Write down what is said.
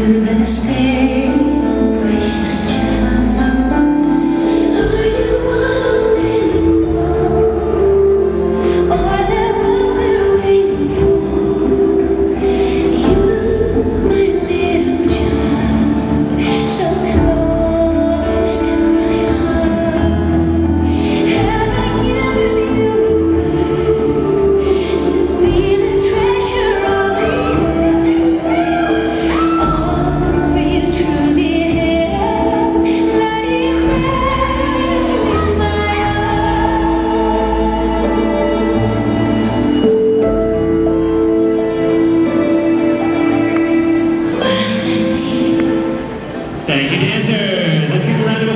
to the mistake. Thank you, dancers. Let's give a round of applause.